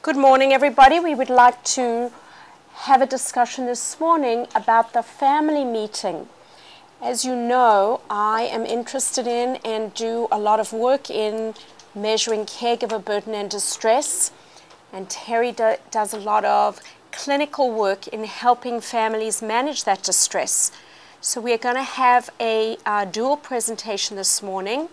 Good morning, everybody. We would like to have a discussion this morning about the family meeting. As you know, I am interested in and do a lot of work in measuring caregiver burden and distress. And Terry do, does a lot of clinical work in helping families manage that distress. So we are going to have a uh, dual presentation this morning.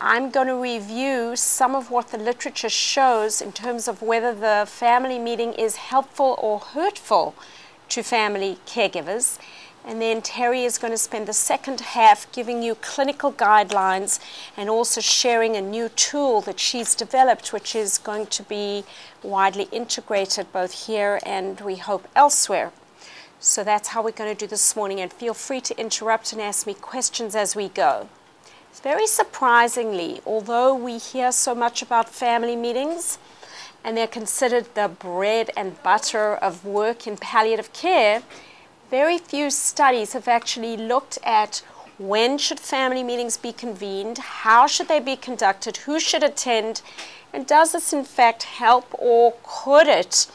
I'm going to review some of what the literature shows in terms of whether the family meeting is helpful or hurtful to family caregivers. And then Terry is going to spend the second half giving you clinical guidelines and also sharing a new tool that she's developed, which is going to be widely integrated both here and we hope elsewhere. So that's how we're going to do this morning. And feel free to interrupt and ask me questions as we go. Very surprisingly, although we hear so much about family meetings and they're considered the bread and butter of work in palliative care, very few studies have actually looked at when should family meetings be convened, how should they be conducted, who should attend, and does this in fact help or could it,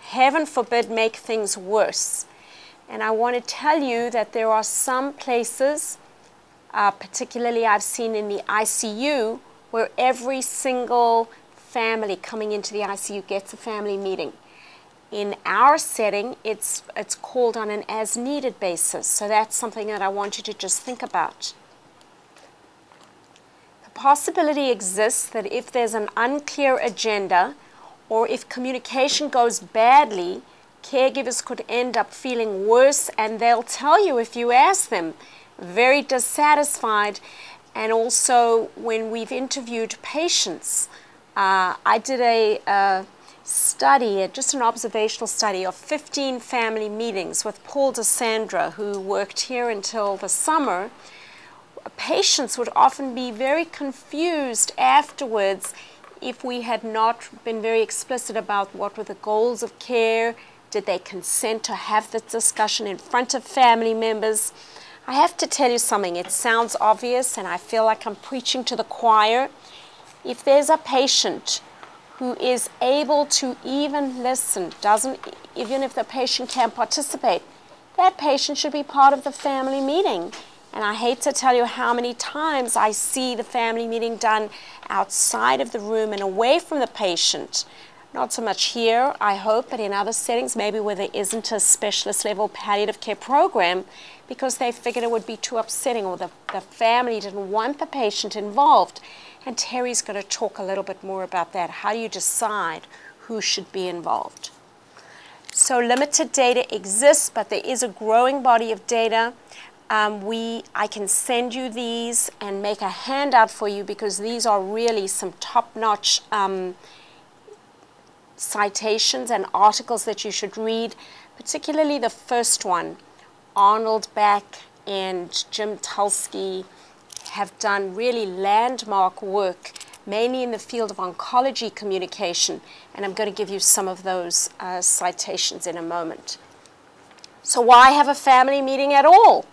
heaven forbid, make things worse? And I want to tell you that there are some places uh, particularly I've seen in the ICU, where every single family coming into the ICU gets a family meeting. In our setting, it's, it's called on an as needed basis. So that's something that I want you to just think about. The possibility exists that if there's an unclear agenda or if communication goes badly, caregivers could end up feeling worse and they'll tell you if you ask them very dissatisfied. And also, when we've interviewed patients, uh, I did a, a study, just an observational study of 15 family meetings with Paul DeSandre, who worked here until the summer. Patients would often be very confused afterwards if we had not been very explicit about what were the goals of care, did they consent to have this discussion in front of family members, I have to tell you something. It sounds obvious, and I feel like I'm preaching to the choir. If there's a patient who is able to even listen, doesn't even if the patient can't participate, that patient should be part of the family meeting. And I hate to tell you how many times I see the family meeting done outside of the room and away from the patient. Not so much here, I hope, but in other settings, maybe where there isn't a specialist level palliative care program, because they figured it would be too upsetting or the, the family didn't want the patient involved. And Terry's going to talk a little bit more about that. How do you decide who should be involved? So limited data exists, but there is a growing body of data. Um, we, I can send you these and make a handout for you because these are really some top-notch um, citations and articles that you should read, particularly the first one. Arnold Back and Jim Tulsky have done really landmark work, mainly in the field of oncology communication, and I'm going to give you some of those uh, citations in a moment. So why have a family meeting at all?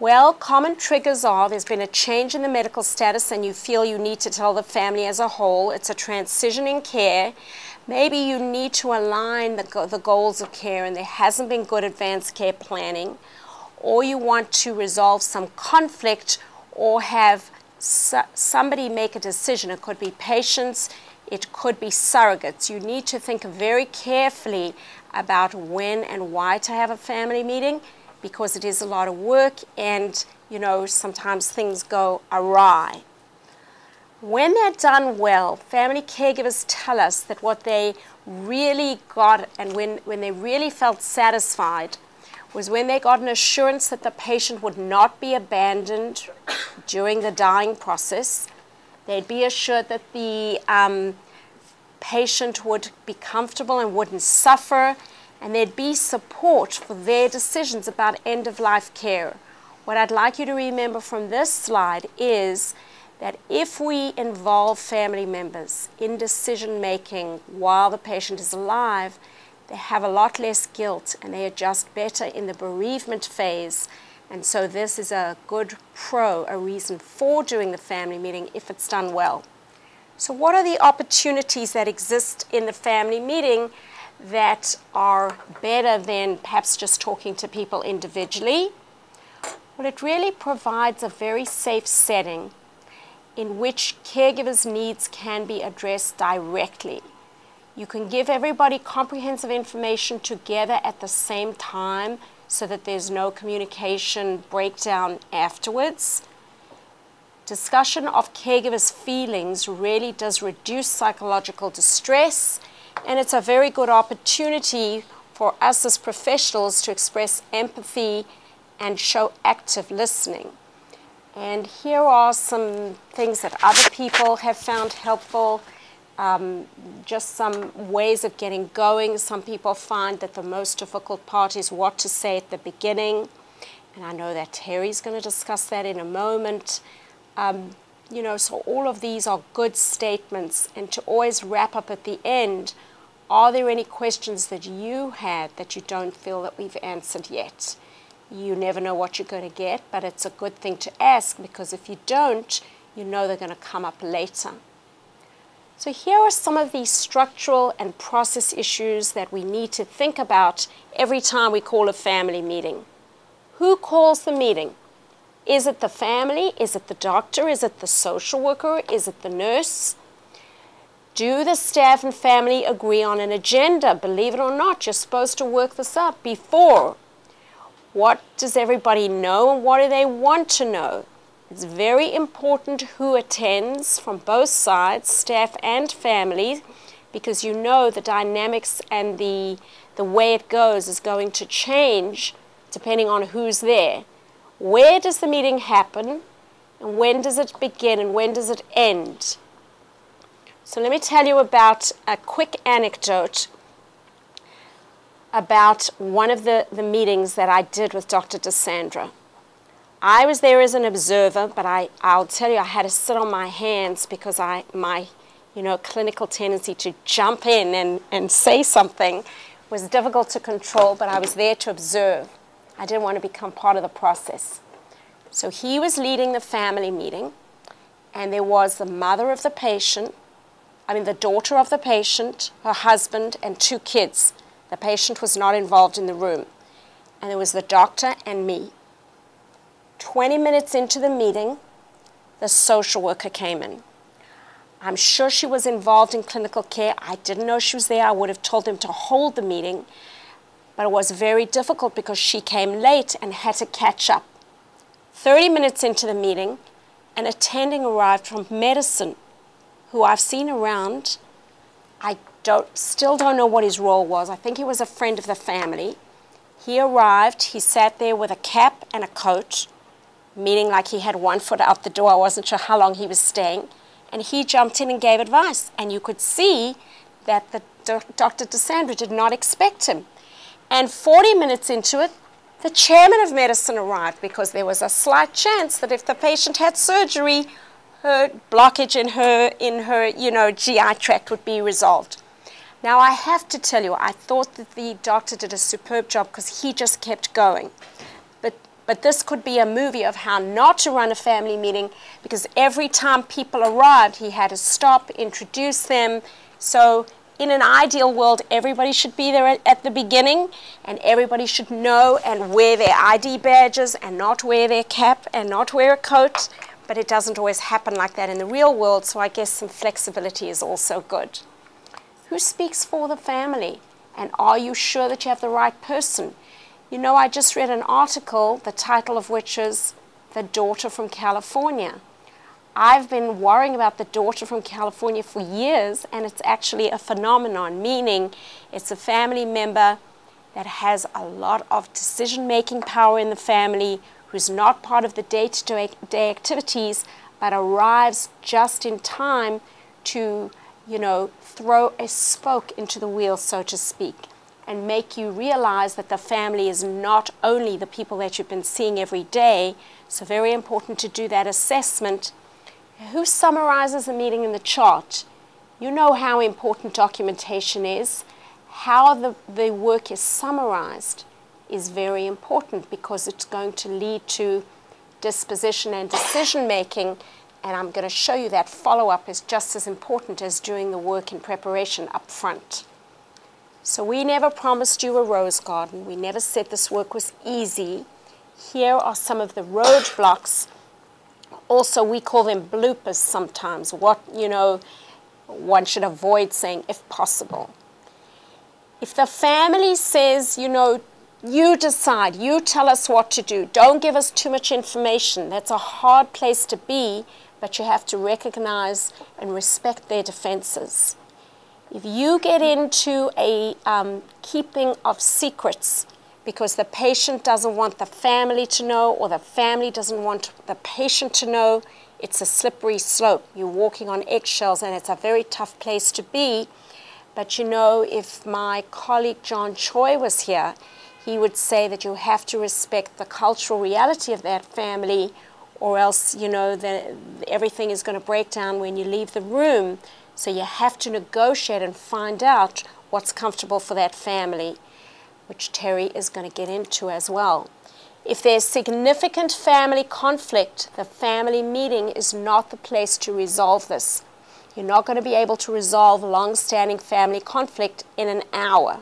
Well, common triggers are there's been a change in the medical status and you feel you need to tell the family as a whole. It's a transition in care. Maybe you need to align the, the goals of care and there hasn't been good advanced care planning, or you want to resolve some conflict or have somebody make a decision. It could be patients, it could be surrogates. You need to think very carefully about when and why to have a family meeting because it is a lot of work and you know sometimes things go awry. When they're done well, family caregivers tell us that what they really got and when, when they really felt satisfied was when they got an assurance that the patient would not be abandoned during the dying process. They'd be assured that the um, patient would be comfortable and wouldn't suffer, and there'd be support for their decisions about end of life care. What I'd like you to remember from this slide is that if we involve family members in decision making while the patient is alive, they have a lot less guilt and they adjust better in the bereavement phase. And so this is a good pro, a reason for doing the family meeting if it's done well. So what are the opportunities that exist in the family meeting that are better than perhaps just talking to people individually? Well, it really provides a very safe setting in which caregivers' needs can be addressed directly. You can give everybody comprehensive information together at the same time so that there's no communication breakdown afterwards. Discussion of caregivers' feelings really does reduce psychological distress, and it's a very good opportunity for us as professionals to express empathy and show active listening. And here are some things that other people have found helpful. Um, just some ways of getting going. Some people find that the most difficult part is what to say at the beginning. And I know that Terry's going to discuss that in a moment. Um, you know, so all of these are good statements. And to always wrap up at the end, are there any questions that you had that you don't feel that we've answered yet? You never know what you're going to get, but it's a good thing to ask because if you don't, you know they're going to come up later. So here are some of the structural and process issues that we need to think about every time we call a family meeting. Who calls the meeting? Is it the family? Is it the doctor? Is it the social worker? Is it the nurse? Do the staff and family agree on an agenda? Believe it or not, you're supposed to work this up before what does everybody know and what do they want to know? It's very important who attends from both sides, staff and family, because you know the dynamics and the, the way it goes is going to change depending on who's there. Where does the meeting happen? And when does it begin and when does it end? So let me tell you about a quick anecdote about one of the, the meetings that I did with Dr. DeSandre. I was there as an observer, but I, I'll tell you, I had to sit on my hands because I, my, you know, clinical tendency to jump in and, and say something was difficult to control, but I was there to observe. I didn't want to become part of the process. So he was leading the family meeting, and there was the mother of the patient, I mean, the daughter of the patient, her husband, and two kids. The patient was not involved in the room. And there was the doctor and me. 20 minutes into the meeting, the social worker came in. I'm sure she was involved in clinical care. I didn't know she was there. I would have told them to hold the meeting. But it was very difficult because she came late and had to catch up. 30 minutes into the meeting, an attending arrived from medicine who I've seen around. I don't, still don't know what his role was. I think he was a friend of the family. He arrived, he sat there with a cap and a coat, meaning like he had one foot out the door. I wasn't sure how long he was staying. And he jumped in and gave advice. And you could see that the Dr. DeSandre did not expect him. And 40 minutes into it, the chairman of medicine arrived because there was a slight chance that if the patient had surgery, her blockage in her, in her you know, GI tract would be resolved. Now, I have to tell you, I thought that the doctor did a superb job because he just kept going. But, but this could be a movie of how not to run a family meeting because every time people arrived, he had to stop, introduce them. So, in an ideal world, everybody should be there at, at the beginning and everybody should know and wear their ID badges and not wear their cap and not wear a coat. But it doesn't always happen like that in the real world, so I guess some flexibility is also good. Who speaks for the family? And are you sure that you have the right person? You know, I just read an article, the title of which is The Daughter from California. I've been worrying about the daughter from California for years, and it's actually a phenomenon, meaning it's a family member that has a lot of decision making power in the family, who's not part of the day to day activities, but arrives just in time to you know, throw a spoke into the wheel, so to speak, and make you realize that the family is not only the people that you've been seeing every day. So, very important to do that assessment. Who summarizes the meeting in the chart? You know how important documentation is. How the, the work is summarized is very important because it's going to lead to disposition and decision making And I'm going to show you that follow-up is just as important as doing the work in preparation up front. So we never promised you a rose garden. We never said this work was easy. Here are some of the roadblocks. Also, we call them bloopers sometimes. What, you know, one should avoid saying if possible. If the family says, you know, you decide, you tell us what to do, don't give us too much information. That's a hard place to be, but you have to recognize and respect their defenses. If you get into a um, keeping of secrets because the patient doesn't want the family to know or the family doesn't want the patient to know, it's a slippery slope. You're walking on eggshells and it's a very tough place to be but you know, if my colleague John Choi was here, he would say that you have to respect the cultural reality of that family, or else, you know, the, everything is going to break down when you leave the room. So you have to negotiate and find out what's comfortable for that family, which Terry is going to get into as well. If there's significant family conflict, the family meeting is not the place to resolve this. You're not going to be able to resolve long-standing family conflict in an hour.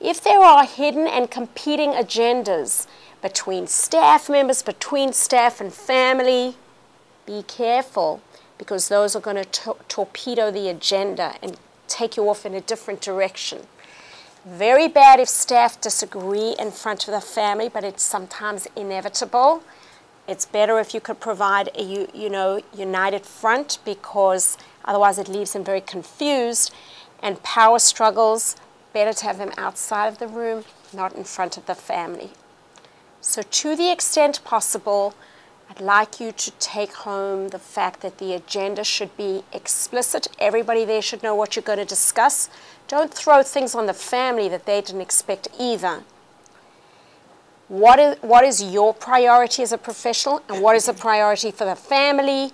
If there are hidden and competing agendas between staff members, between staff and family, be careful because those are going to to torpedo the agenda and take you off in a different direction. Very bad if staff disagree in front of the family, but it's sometimes inevitable. It's better if you could provide a you, you know united front because otherwise it leaves them very confused. And power struggles, better to have them outside of the room, not in front of the family. So to the extent possible, I'd like you to take home the fact that the agenda should be explicit. Everybody there should know what you're going to discuss. Don't throw things on the family that they didn't expect either what is, what is your priority as a professional and what is the priority for the family.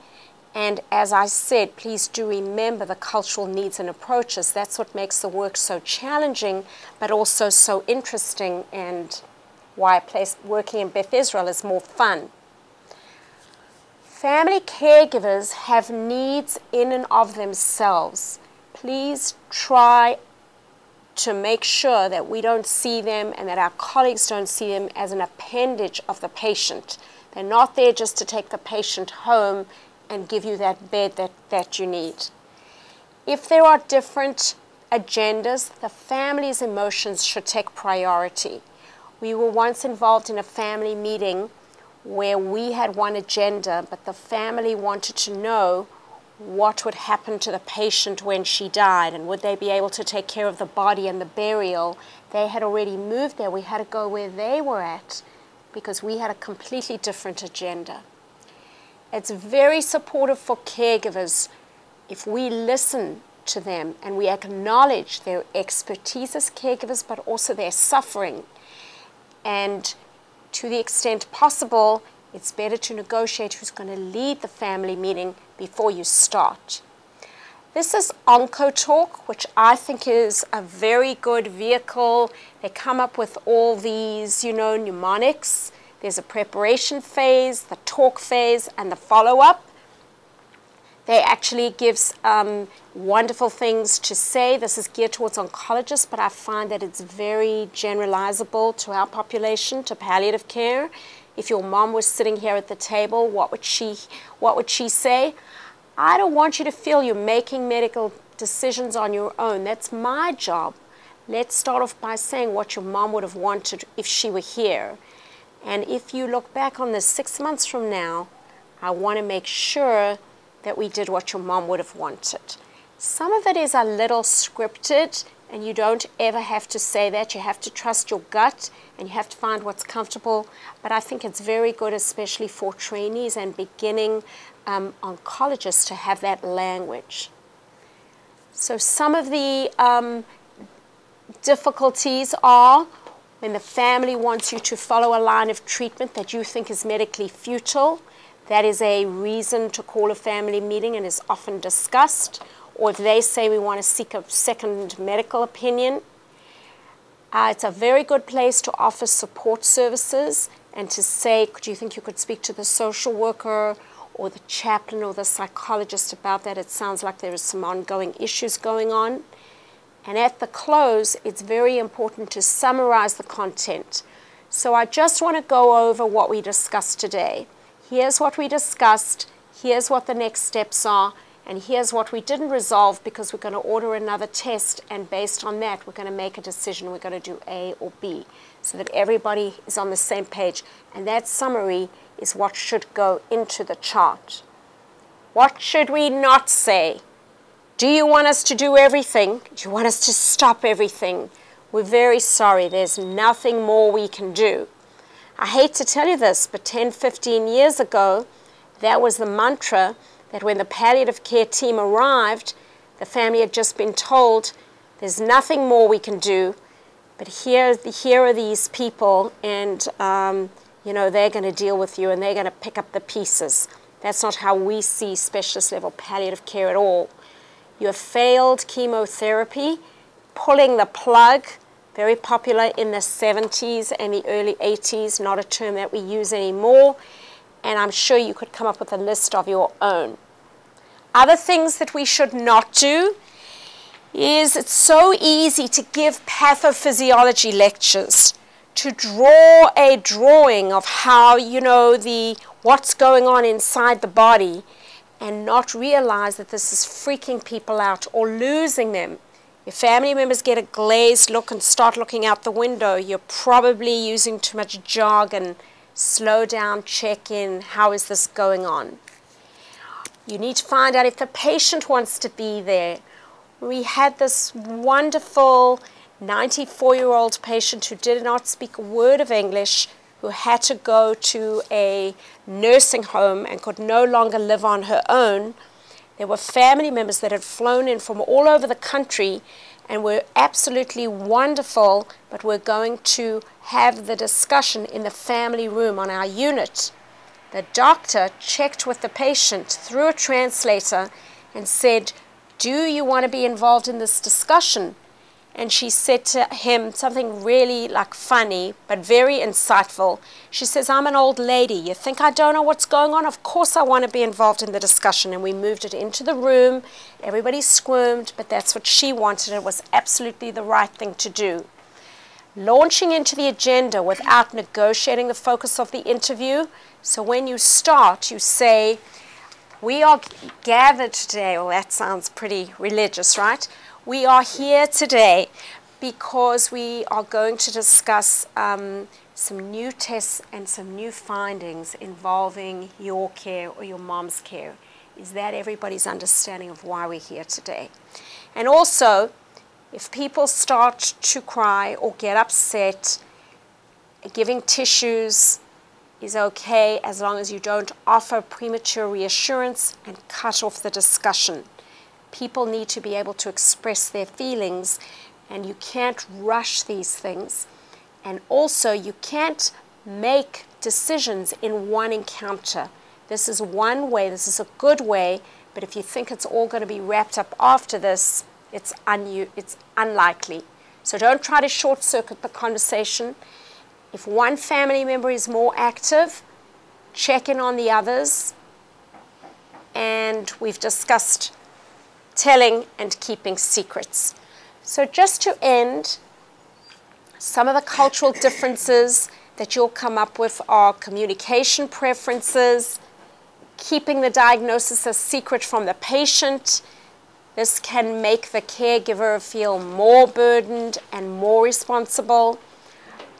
And as I said, please do remember the cultural needs and approaches. That's what makes the work so challenging, but also so interesting and why place, working in Beth Israel is more fun. Family caregivers have needs in and of themselves. Please try to make sure that we don't see them and that our colleagues don't see them as an appendage of the patient. They're not there just to take the patient home and give you that bed that, that you need. If there are different agendas, the family's emotions should take priority. We were once involved in a family meeting where we had one agenda, but the family wanted to know what would happen to the patient when she died and would they be able to take care of the body and the burial. They had already moved there. We had to go where they were at because we had a completely different agenda. It's very supportive for caregivers if we listen to them and we acknowledge their expertise as caregivers but also their suffering. And to the extent possible, it's better to negotiate who's going to lead the family meeting before you start. This is OncoTalk, which I think is a very good vehicle. They come up with all these, you know, mnemonics. There's a preparation phase, the talk phase, and the follow-up. They actually gives um, wonderful things to say. This is geared towards oncologists, but I find that it's very generalizable to our population, to palliative care. If your mom was sitting here at the table, what would she, what would she say? I don't want you to feel you're making medical decisions on your own. That's my job. Let's start off by saying what your mom would have wanted if she were here. And if you look back on this six months from now, I want to make sure that we did what your mom would have wanted. Some of it is a little scripted and you don't ever have to say that. You have to trust your gut and you have to find what's comfortable. But I think it's very good, especially for trainees and beginning um, oncologists, to have that language. So some of the um, difficulties are when the family wants you to follow a line of treatment that you think is medically futile. That is a reason to call a family meeting and is often discussed or if they say we want to seek a second medical opinion. Uh, it's a very good place to offer support services and to say, do you think you could speak to the social worker or the chaplain or the psychologist about that. It sounds like there is some ongoing issues going on. And at the close, it's very important to summarize the content. So I just want to go over what we discussed today. Here's what we discussed, here's what the next steps are, and here's what we didn't resolve because we're going to order another test, and based on that, we're going to make a decision. We're going to do A or B so that everybody is on the same page. And that summary is what should go into the chart. What should we not say? Do you want us to do everything? Do you want us to stop everything? We're very sorry. There's nothing more we can do. I hate to tell you this, but 10, 15 years ago, that was the mantra that when the palliative care team arrived, the family had just been told, there's nothing more we can do, but here, here are these people, and um, you know they're going to deal with you, and they're going to pick up the pieces. That's not how we see specialist level palliative care at all. You have failed chemotherapy, pulling the plug, very popular in the 70s and the early 80s, not a term that we use anymore. And I'm sure you could come up with a list of your own. Other things that we should not do is it's so easy to give pathophysiology lectures to draw a drawing of how you know the what's going on inside the body and not realize that this is freaking people out or losing them if family members get a glazed look and start looking out the window. You're probably using too much jargon slow down check in. How is this going on? You need to find out if the patient wants to be there. We had this wonderful 94 year old patient who did not speak a word of English, who had to go to a nursing home and could no longer live on her own. There were family members that had flown in from all over the country and were absolutely wonderful, but we're going to have the discussion in the family room on our unit. The doctor checked with the patient through a translator and said, do you want to be involved in this discussion? And she said to him something really like funny, but very insightful. She says, I'm an old lady. You think I don't know what's going on? Of course I want to be involved in the discussion. And we moved it into the room. Everybody squirmed, but that's what she wanted. It was absolutely the right thing to do. Launching into the agenda without negotiating the focus of the interview. So when you start, you say, we are gathered today, well, that sounds pretty religious, right? We are here today because we are going to discuss um, some new tests and some new findings involving your care or your mom's care. Is that everybody's understanding of why we're here today? And also, if people start to cry or get upset, giving tissues, is okay as long as you don't offer premature reassurance and cut off the discussion. People need to be able to express their feelings, and you can't rush these things. And also, you can't make decisions in one encounter. This is one way, this is a good way, but if you think it's all going to be wrapped up after this, it's, un- it's unlikely. So don't try to short circuit the conversation. If one family member is more active, check in on the others. And we've discussed telling and keeping secrets. So, just to end, some of the cultural differences that you'll come up with are communication preferences, keeping the diagnosis a secret from the patient. This can make the caregiver feel more burdened and more responsible.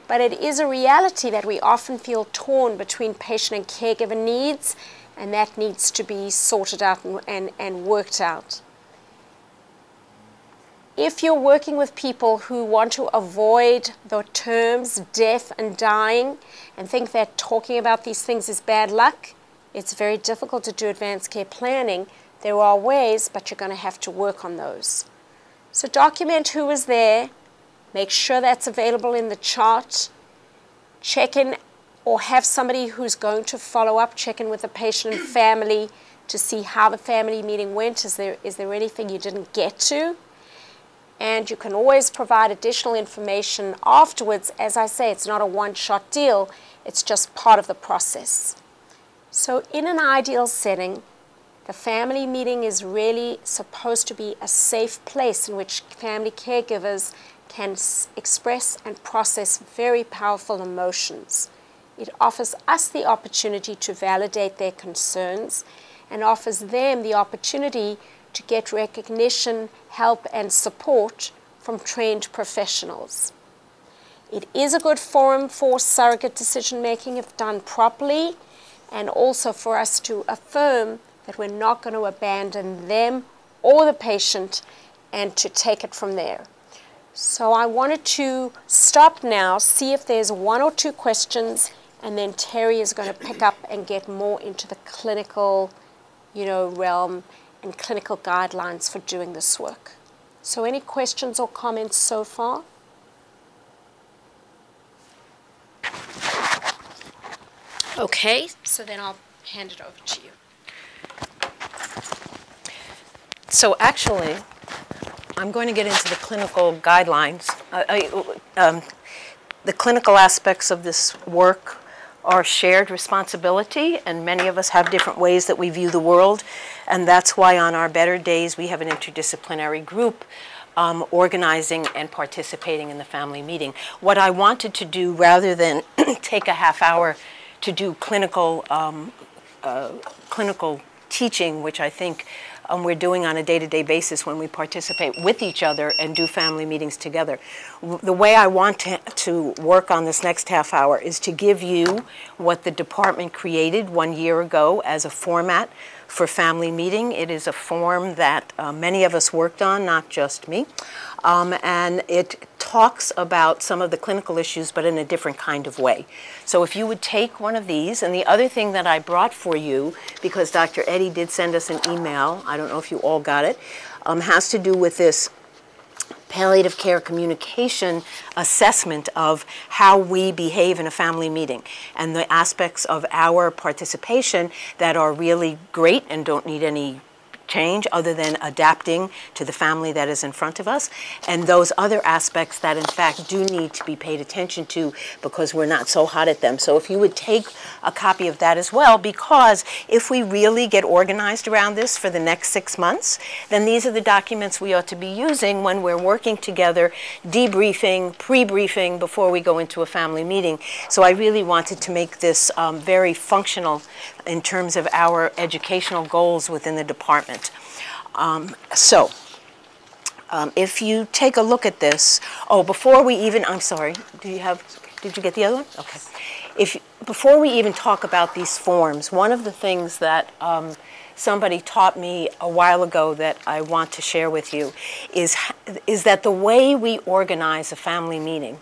But it is a reality that we often feel torn between patient and caregiver needs, and that needs to be sorted out and, and, and worked out. If you're working with people who want to avoid the terms death and dying and think that talking about these things is bad luck, it's very difficult to do advanced care planning. There are ways, but you're going to have to work on those. So document who was there, Make sure that's available in the chart. Check in or have somebody who's going to follow up, check in with the patient and family to see how the family meeting went. Is there, is there anything you didn't get to? And you can always provide additional information afterwards. As I say, it's not a one shot deal, it's just part of the process. So in an ideal setting, the family meeting is really supposed to be a safe place in which family caregivers can express and process very powerful emotions. It offers us the opportunity to validate their concerns and offers them the opportunity to get recognition, help, and support from trained professionals. It is a good forum for surrogate decision making if done properly, and also for us to affirm that we're not going to abandon them or the patient and to take it from there. So I wanted to stop now, see if there's one or two questions, and then Terry is going to pick up and get more into the clinical, you know, realm and clinical guidelines for doing this work. So any questions or comments so far? Okay, so then I'll hand it over to you. So actually, I'm going to get into the clinical guidelines. I, um, the clinical aspects of this work are shared responsibility, and many of us have different ways that we view the world, and that's why on our better days we have an interdisciplinary group um, organizing and participating in the family meeting. What I wanted to do, rather than take a half hour to do clinical um, uh, clinical teaching, which I think um, we're doing on a day-to-day basis when we participate with each other and do family meetings together. The way I want to, to work on this next half hour is to give you what the department created one year ago as a format for family meeting. It is a form that uh, many of us worked on, not just me. Um, and it talks about some of the clinical issues, but in a different kind of way. So if you would take one of these, and the other thing that I brought for you, because Dr. Eddy did send us an email, I don't know if you all got it, um, has to do with this palliative care communication assessment of how we behave in a family meeting and the aspects of our participation that are really great and don't need any change other than adapting to the family that is in front of us, and those other aspects that in fact do need to be paid attention to because we're not so hot at them. So if you would take a copy of that as well, because if we really get organized around this for the next six months, then these are the documents we ought to be using when we're working together, debriefing, pre-briefing before we go into a family meeting. So I really wanted to make this um, very functional in terms of our educational goals within the department. Um, so, um, if you take a look at this, oh, before we even, I'm sorry, do you have, did you get the other one? Okay. If, before we even talk about these forms, one of the things that um, somebody taught me a while ago that I want to share with you is, is that the way we organize a family meeting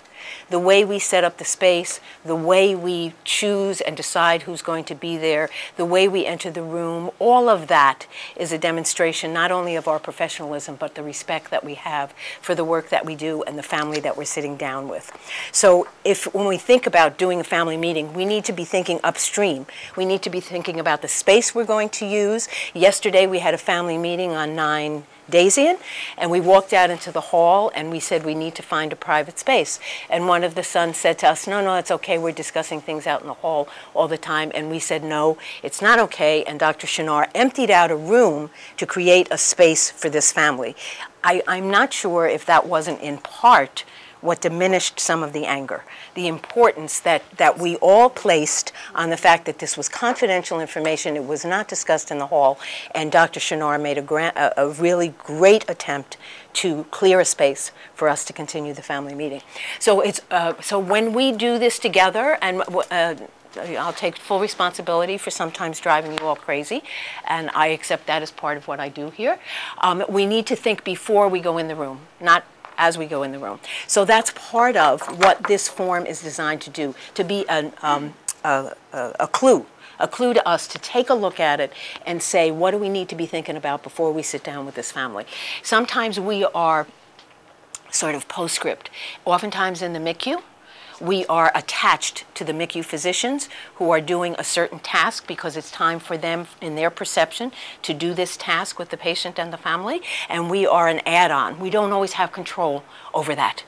the way we set up the space, the way we choose and decide who's going to be there, the way we enter the room, all of that is a demonstration not only of our professionalism, but the respect that we have for the work that we do and the family that we're sitting down with. So if when we think about doing a family meeting, we need to be thinking upstream. We need to be thinking about the space we're going to use. Yesterday we had a family meeting on 9 Dazian, and we walked out into the hall and we said we need to find a private space. And one of the sons said to us, no, no, it's okay, we're discussing things out in the hall all the time. And we said, no, it's not okay. And Dr. Shinar emptied out a room to create a space for this family. I, I'm not sure if that wasn't in part what diminished some of the anger, the importance that, that we all placed on the fact that this was confidential information, it was not discussed in the hall, and Dr. Shinar made a, a, really great attempt to clear a space for us to continue the family meeting. So, it's, uh, so when we do this together, and uh, I'll take full responsibility for sometimes driving you all crazy, and I accept that as part of what I do here. Um, we need to think before we go in the room, not as we go in the room. So that's part of what this form is designed to do, to be an, um, a, a, a clue a clue to us to take a look at it and say, what do we need to be thinking about before we sit down with this family? Sometimes we are sort of postscript. Oftentimes in the MICU, we are attached to the MICU physicians who are doing a certain task because it's time for them, in their perception, to do this task with the patient and the family, and we are an add-on. We don't always have control over that.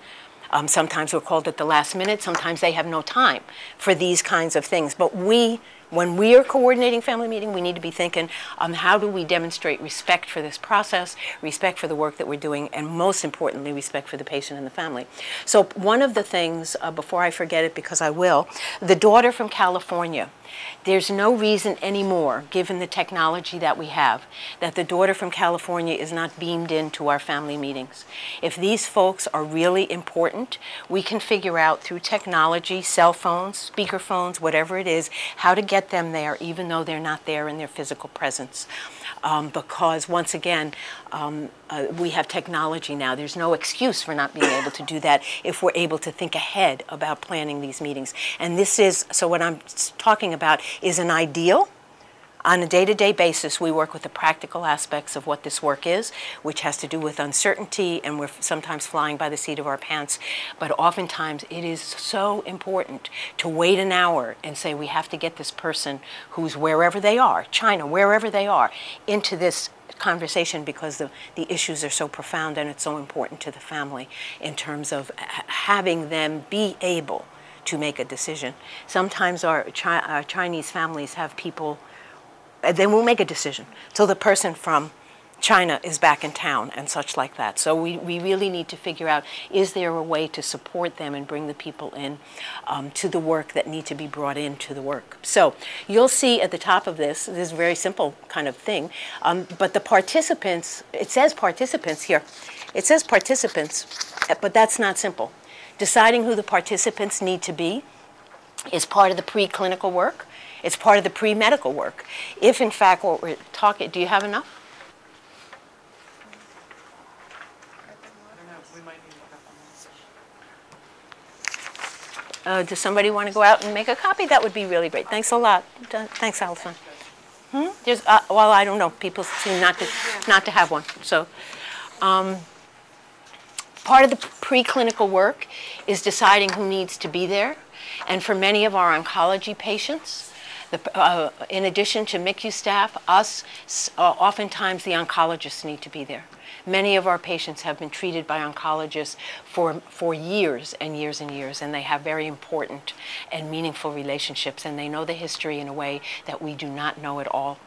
Um, sometimes we're called at the last minute. Sometimes they have no time for these kinds of things. But we when we are coordinating family meeting, we need to be thinking, um, how do we demonstrate respect for this process, respect for the work that we're doing, and most importantly, respect for the patient and the family. So one of the things, uh, before I forget it, because I will, the daughter from California, there's no reason anymore, given the technology that we have, that the daughter from California is not beamed into our family meetings. If these folks are really important, we can figure out through technology, cell phones, speaker phones, whatever it is, how to get them there even though they're not there in their physical presence. Um, because once again, um, uh, we have technology now. There's no excuse for not being able to do that if we're able to think ahead about planning these meetings. And this is, so what I'm talking about is an ideal on a day-to-day basis, we work with the practical aspects of what this work is, which has to do with uncertainty, and we're sometimes flying by the seat of our pants. But oftentimes, it is so important to wait an hour and say, we have to get this person who's wherever they are, China, wherever they are, into this conversation because the, the issues are so profound and it's so important to the family in terms of having them be able to make a decision. Sometimes our, Chi our Chinese families have people then we'll make a decision. So the person from China is back in town and such like that. So we, we really need to figure out, is there a way to support them and bring the people in um, to the work that need to be brought into the work. So you'll see at the top of this, this is a very simple kind of thing, um, but the participants, it says participants here. It says participants, but that's not simple. Deciding who the participants need to be is part of the preclinical work. It's part of the pre-medical work. If in fact what we're talking, do you have enough? Uh, does somebody want to go out and make a copy? That would be really great. Thanks a lot. Thanks, Alison. Hmm? Uh, well, I don't know. People seem not to, not to have one. So, um, part of the preclinical work is deciding who needs to be there. And for many of our oncology patients, the, uh, in addition to MICU staff, us, uh, oftentimes the oncologists need to be there. Many of our patients have been treated by oncologists for, for years and years and years, and they have very important and meaningful relationships, and they know the history in a way that we do not know at all.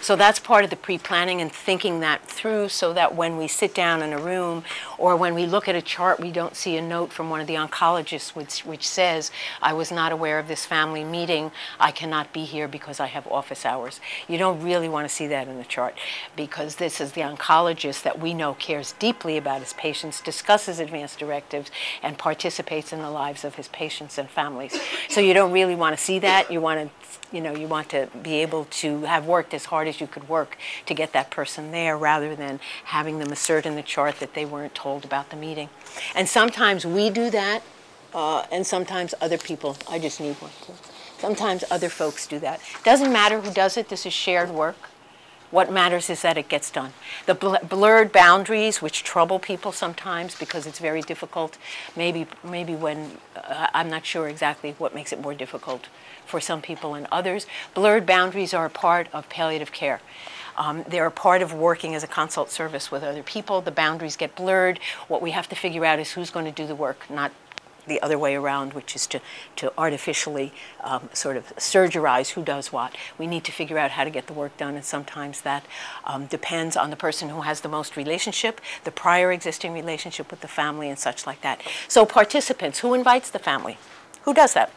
So that's part of the pre-planning and thinking that through so that when we sit down in a room or when we look at a chart, we don't see a note from one of the oncologists which, which says, I was not aware of this family meeting. I cannot be here because I have office hours. You don't really want to see that in the chart because this is the oncologist that we know cares deeply about his patients, discusses advanced directives, and participates in the lives of his patients and families. So you don't really want to see that. You want to you know, you want to be able to have worked as hard as you could work to get that person there rather than having them assert in the chart that they weren't told about the meeting. And sometimes we do that, uh, and sometimes other people, I just need one too. Sometimes other folks do that. Doesn't matter who does it, this is shared work. What matters is that it gets done. The bl blurred boundaries, which trouble people sometimes because it's very difficult, maybe, maybe when, uh, I'm not sure exactly what makes it more difficult for some people and others. Blurred boundaries are a part of palliative care. Um, they're a part of working as a consult service with other people. The boundaries get blurred. What we have to figure out is who's going to do the work, not the other way around, which is to, to artificially um, sort of surgerize who does what. We need to figure out how to get the work done, and sometimes that um, depends on the person who has the most relationship, the prior existing relationship with the family, and such like that. So participants, who invites the family? Who does that?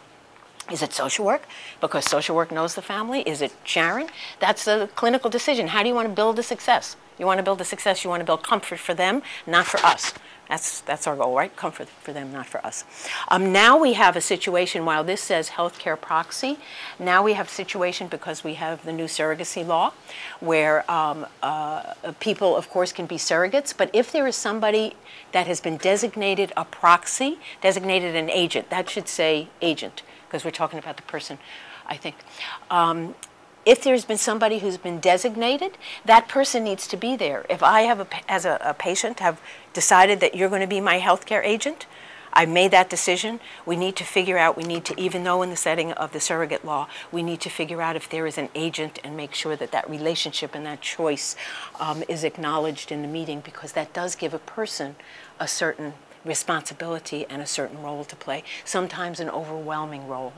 Is it social work? Because social work knows the family. Is it Sharon? That's a clinical decision. How do you want to build a success? You want to build a success, you want to build comfort for them, not for us. That's, that's our goal, right? Comfort for them, not for us. Um, now we have a situation, while this says healthcare proxy, now we have a situation because we have the new surrogacy law where um, uh, people, of course, can be surrogates, but if there is somebody that has been designated a proxy, designated an agent, that should say agent, because we're talking about the person, I think. Um, if there's been somebody who's been designated, that person needs to be there. If I have, a, as a, a patient, have decided that you're going to be my healthcare agent, I made that decision. We need to figure out, we need to, even though in the setting of the surrogate law, we need to figure out if there is an agent and make sure that that relationship and that choice um, is acknowledged in the meeting because that does give a person a certain responsibility and a certain role to play, sometimes an overwhelming role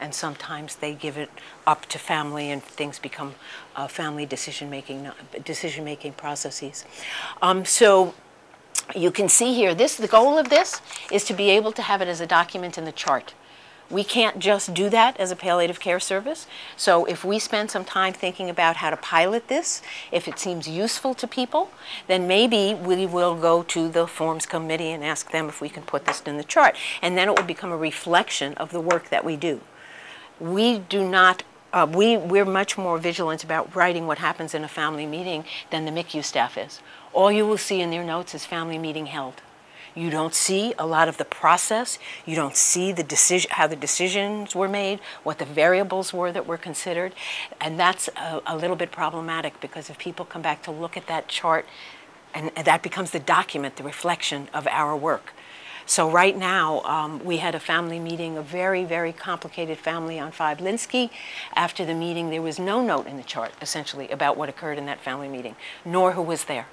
and sometimes they give it up to family, and things become uh, family decision making decision making processes. Um, so you can see here, this the goal of this is to be able to have it as a document in the chart. We can't just do that as a palliative care service. So if we spend some time thinking about how to pilot this, if it seems useful to people, then maybe we will go to the forms committee and ask them if we can put this in the chart. And then it will become a reflection of the work that we do. We do not uh, we, we're much more vigilant about writing what happens in a family meeting than the MICU staff is. All you will see in their notes is family meeting held. You don't see a lot of the process. You don't see the decision, how the decisions were made, what the variables were that were considered. And that's a, a little bit problematic because if people come back to look at that chart, and, and that becomes the document, the reflection of our work. So right now, um, we had a family meeting, a very, very complicated family on 5 Linsky. After the meeting, there was no note in the chart, essentially, about what occurred in that family meeting, nor who was there.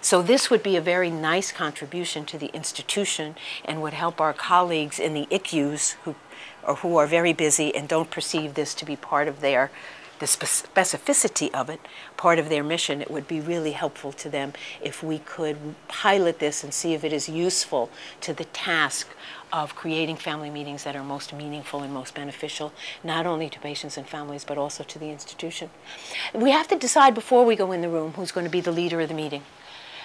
So this would be a very nice contribution to the institution and would help our colleagues in the ICUs who, or who are very busy and don't perceive this to be part of their the specificity of it, part of their mission, it would be really helpful to them if we could pilot this and see if it is useful to the task of creating family meetings that are most meaningful and most beneficial, not only to patients and families, but also to the institution. We have to decide before we go in the room who's going to be the leader of the meeting.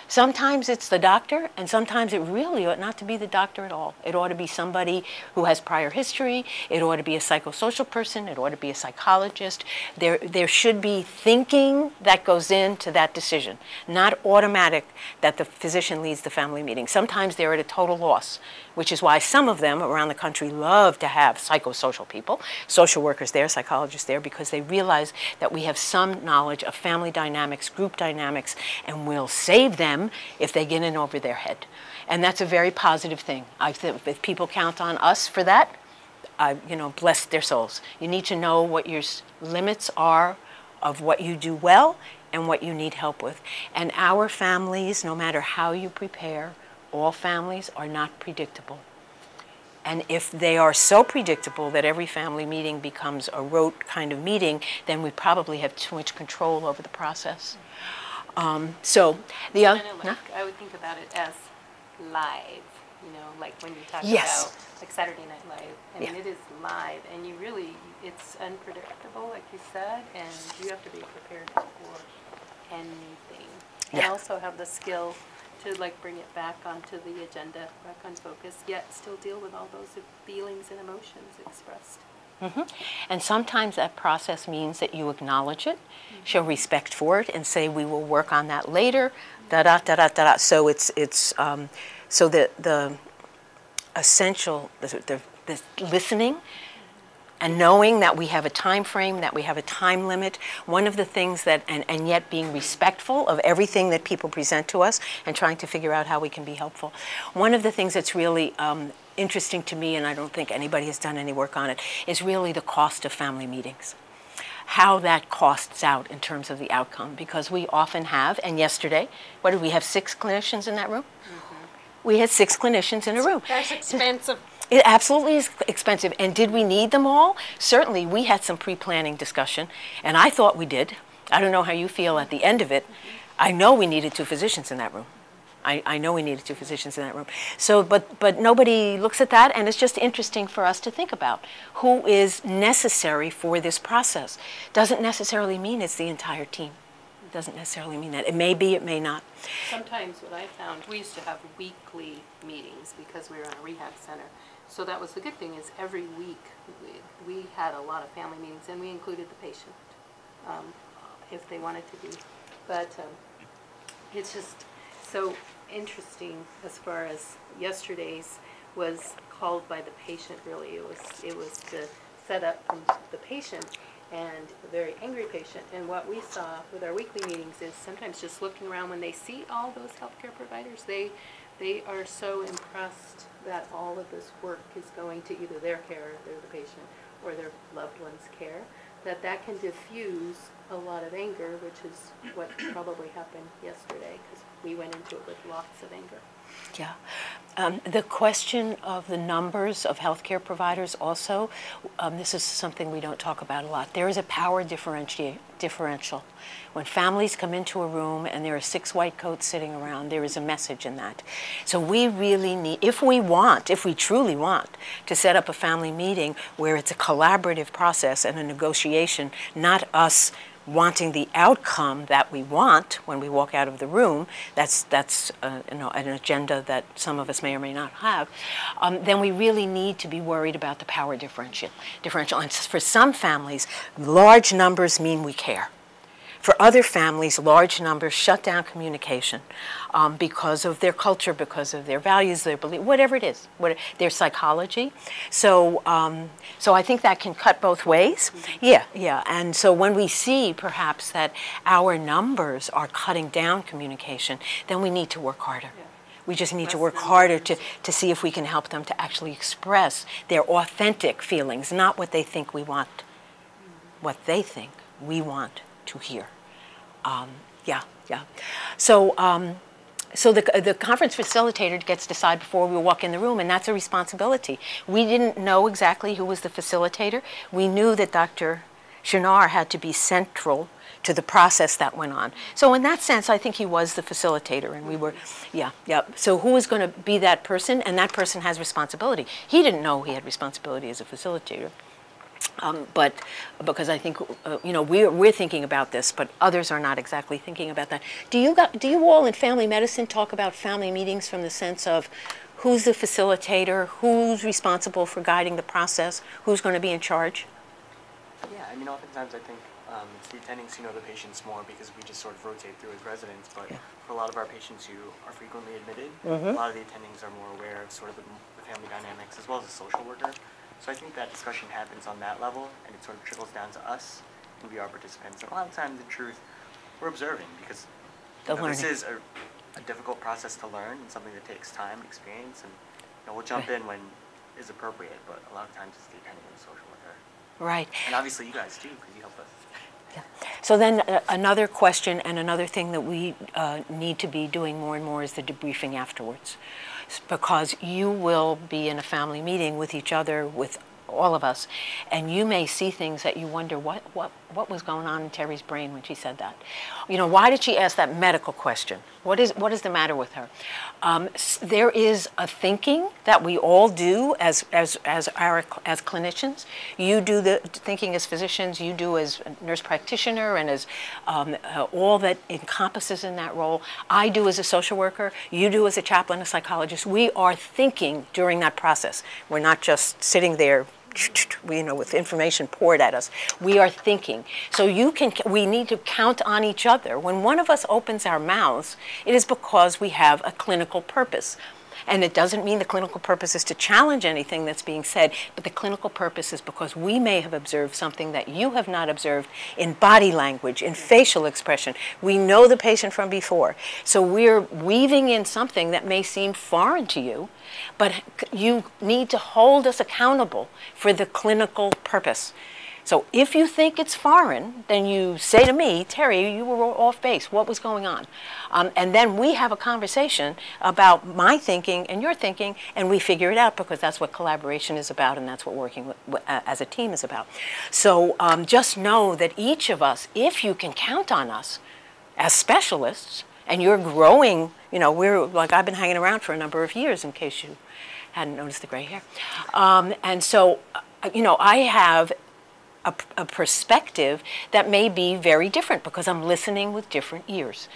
Sometimes it's the doctor, and sometimes it really ought not to be the doctor at all. It ought to be somebody who has prior history. It ought to be a psychosocial person. It ought to be a psychologist. There, there should be thinking that goes into that decision, not automatic that the physician leads the family meeting. Sometimes they're at a total loss which is why some of them around the country love to have psychosocial people, social workers there, psychologists there, because they realize that we have some knowledge of family dynamics, group dynamics, and we'll save them if they get in over their head. And that's a very positive thing. I think if people count on us for that, I, you know, bless their souls. You need to know what your limits are of what you do well and what you need help with. And our families, no matter how you prepare, all families are not predictable. And if they are so predictable that every family meeting becomes a rote kind of meeting, then we probably have too much control over the process. Um, so the other, like, I would think about it as live, you know, like when you talk yes. about like Saturday Night Live. I mean, it is live, and you really, it's unpredictable, like you said, and you have to be prepared for anything. And yeah. also have the skill to like bring it back onto the agenda, back on focus, yet still deal with all those feelings and emotions expressed. Mm-hmm. And sometimes that process means that you acknowledge it, mm-hmm. show respect for it, and say we will work on that later. Da da da da da. da. So it's it's um, so the the essential the, the, the listening and knowing that we have a time frame, that we have a time limit, one of the things that, and, and yet being respectful of everything that people present to us and trying to figure out how we can be helpful. One of the things that's really um, interesting to me, and I don't think anybody has done any work on it, is really the cost of family meetings. How that costs out in terms of the outcome, because we often have, and yesterday, what did we have, six clinicians in that room? Mm-hmm. We had six clinicians in a room. That's expensive. It absolutely is expensive. And did we need them all? Certainly, we had some pre planning discussion, and I thought we did. I don't know how you feel at the end of it. I know we needed two physicians in that room. I, I know we needed two physicians in that room. So, but, but nobody looks at that, and it's just interesting for us to think about who is necessary for this process. Doesn't necessarily mean it's the entire team. It doesn't necessarily mean that. It may be, it may not. Sometimes what I found, we used to have weekly meetings because we were in a rehab center. So that was the good thing is every week we, we had a lot of family meetings and we included the patient um, if they wanted to be. But um, it's just so interesting as far as yesterday's was called by the patient really. It was, it was the set up from the patient and a very angry patient. And what we saw with our weekly meetings is sometimes just looking around when they see all those healthcare providers, they they are so impressed that all of this work is going to either their care, they're the patient, or their loved one's care, that that can diffuse a lot of anger, which is what probably happened yesterday, because we went into it with lots of anger. Yeah. Um, the question of the numbers of healthcare providers also, um, this is something we don't talk about a lot. There is a power differential. When families come into a room and there are six white coats sitting around, there is a message in that. So we really need, if we want, if we truly want, to set up a family meeting where it's a collaborative process and a negotiation, not us wanting the outcome that we want when we walk out of the room, that's, that's uh, you know, an agenda that some of us may or may not have, um, then we really need to be worried about the power differential. differential. And for some families, large numbers mean we care. For other families, large numbers shut down communication um, because of their culture, because of their values, their belief, whatever it is, what, their psychology. So, um, so I think that can cut both ways. Mm-hmm. Yeah, yeah. And so when we see perhaps that our numbers are cutting down communication, then we need to work harder. Yeah. We just need to work harder to, to see if we can help them to actually express their authentic feelings, not what they think we want, mm-hmm. what they think we want to hear. Um, yeah, yeah. So, um, so the, the conference facilitator gets to decide before we walk in the room, and that's a responsibility. We didn't know exactly who was the facilitator. We knew that Dr. Shinar had to be central to the process that went on. So in that sense, I think he was the facilitator, and we were, yeah, yeah. So who was going to be that person? And that person has responsibility. He didn't know he had responsibility as a facilitator. Um, but because I think uh, you know we're we're thinking about this, but others are not exactly thinking about that. Do you got, do you all in family medicine talk about family meetings from the sense of who's the facilitator, who's responsible for guiding the process, who's going to be in charge? Yeah, I mean, oftentimes I think um, the attendings who know the patients more because we just sort of rotate through as residents. But yeah. for a lot of our patients who are frequently admitted, mm -hmm. a lot of the attendings are more aware of sort of the, the family dynamics as well as a social worker. So I think that discussion happens on that level, and it sort of trickles down to us, and we are participants. And a lot of times, in truth, we're observing because you know, this is a, a, difficult process to learn and something that takes time and experience. And you know, we'll jump in when is appropriate, but a lot of times it's depending on the social worker. Right. And obviously, you guys too, because you help us. Yeah. So then uh, another question and another thing that we uh, need to be doing more and more is the debriefing afterwards. Because you will be in a family meeting with each other, with all of us, and you may see things that you wonder what, what, what was going on in Terry's brain when she said that. You know, why did she ask that medical question? What is, what is the matter with her? Um, there is a thinking that we all do as, as, as, our, as clinicians. You do the thinking as physicians, you do as nurse practitioner and as um, uh, all that encompasses in that role. I do as a social worker, you do as a chaplain, a psychologist. We are thinking during that process. We're not just sitting there you know, with information poured at us. We are thinking. So you can, we need to count on each other. When one of us opens our mouths, it is because we have a clinical purpose. And it doesn't mean the clinical purpose is to challenge anything that's being said, but the clinical purpose is because we may have observed something that you have not observed in body language, in facial expression. We know the patient from before. So we're weaving in something that may seem foreign to you, but you need to hold us accountable for the clinical purpose. So if you think it's foreign, then you say to me, Terry, you were off base. What was going on? Um, and then we have a conversation about my thinking and your thinking, and we figure it out because that's what collaboration is about, and that's what working with, uh, as a team is about. So um, just know that each of us, if you can count on us as specialists, and you're growing, you know, we're like I've been hanging around for a number of years in case you hadn't noticed the gray hair. Um, and so, uh, you know, I have a, a perspective that may be very different because I'm listening with different ears.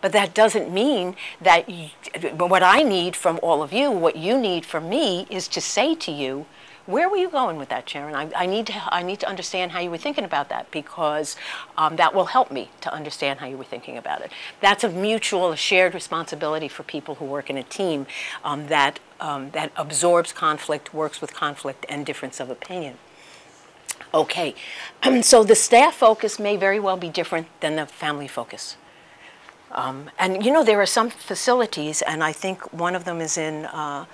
But that doesn't mean that you, what I need from all of you, what you need from me, is to say to you, where were you going with that, Sharon? I, I, need, to, I need to understand how you were thinking about that because um, that will help me to understand how you were thinking about it. That's a mutual, a shared responsibility for people who work in a team um, that, um, that absorbs conflict, works with conflict, and difference of opinion. Okay, so the staff focus may very well be different than the family focus. Um, and you know, there are some facilities, and I think one of them is in uh,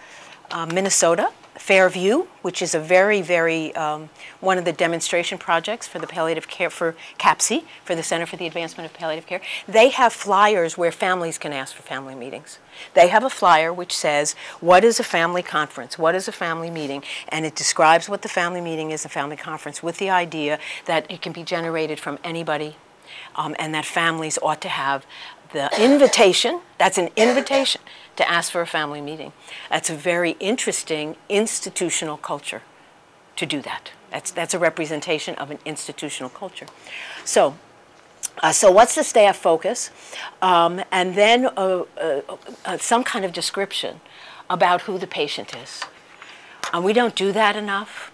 uh, Minnesota, Fairview, which is a very, very, um, one of the demonstration projects for the palliative care, for CAPC, for the Center for the Advancement of Palliative Care. They have flyers where families can ask for family meetings. They have a flyer which says, what is a family conference? What is a family meeting? And it describes what the family meeting is, a family conference, with the idea that it can be generated from anybody um, and that families ought to have the invitation, that's an invitation to ask for a family meeting. That's a very interesting institutional culture to do that. That's, that's a representation of an institutional culture. So, uh, so what's the staff focus? Um, and then uh, uh, uh some kind of description about who the patient is. And we don't do that enough.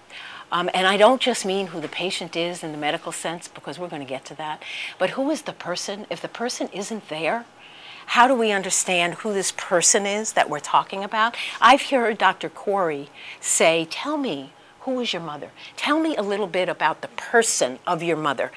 Um, and I don't just mean who the patient is in the medical sense, because we're going to get to that, but who is the person? If the person isn't there, how do we understand who this person is that we're talking about? I've heard Dr. Corey say, Tell me, who is your mother? Tell me a little bit about the person of your mother.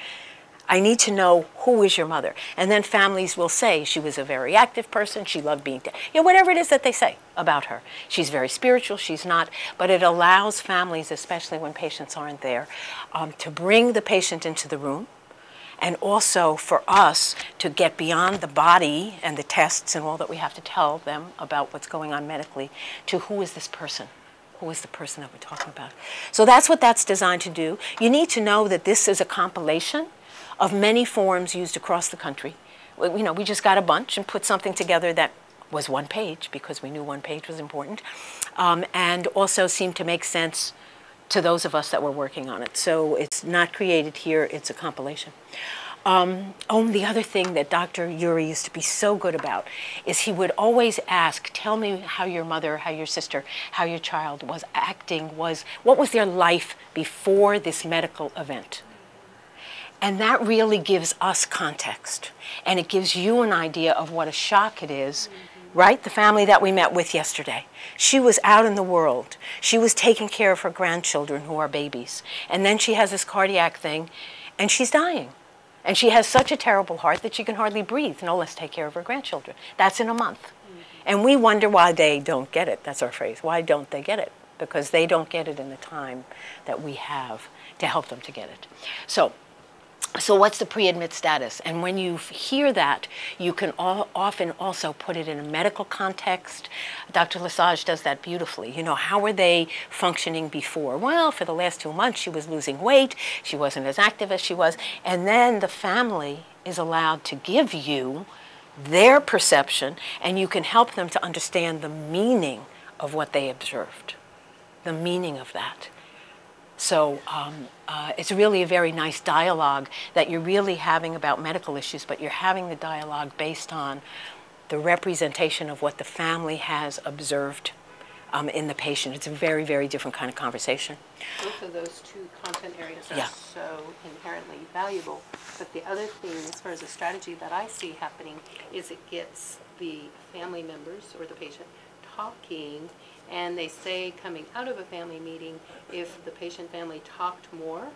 I need to know who is your mother. And then families will say she was a very active person, she loved being, you know, whatever it is that they say about her. She's very spiritual, she's not, but it allows families, especially when patients aren't there, um, to bring the patient into the room and also for us to get beyond the body and the tests and all that we have to tell them about what's going on medically to who is this person? Who is the person that we're talking about? So that's what that's designed to do. You need to know that this is a compilation of many forms used across the country. You know, we just got a bunch and put something together that was one page because we knew one page was important, um, and also seemed to make sense to those of us that were working on it. So it's not created here, it's a compilation. Um, oh, the other thing that Dr. Uri used to be so good about is he would always ask, tell me how your mother, how your sister, how your child was acting, was, what was their life before this medical event? And that really gives us context. And it gives you an idea of what a shock it is. Right? The family that we met with yesterday. She was out in the world. She was taking care of her grandchildren who are babies. And then she has this cardiac thing, and she's dying. And she has such a terrible heart that she can hardly breathe, no less take care of her grandchildren. That's in a month. Mm-hmm. And we wonder why they don't get it. That's our phrase. Why don't they get it? Because they don't get it in the time that we have to help them to get it. So so what's the pre-admit status? And when you hear that, you can all, often also put it in a medical context. Dr. Lesage does that beautifully. You know, how were they functioning before? Well, for the last two months, she was losing weight. She wasn't as active as she was. And then the family is allowed to give you their perception, and you can help them to understand the meaning of what they observed, the meaning of that. So um, uh, it's really a very nice dialogue that you're really having about medical issues, but you're having the dialogue based on the representation of what the family has observed um, in the patient. It's a very, very different kind of conversation. Both of those two content areas are yeah. so inherently valuable. But the other thing, as far as a strategy that I see happening, is it gets the family members or the patient talking and they say coming out of a family meeting, if the patient family talked more,